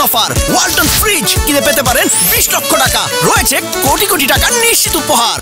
দারুণ offer Walton fridge কিনে পেতে পারেন বিশ লক্ষ টাকা। রয়েছে কোটি কোটি টাকার নিশ্চিত উপহার।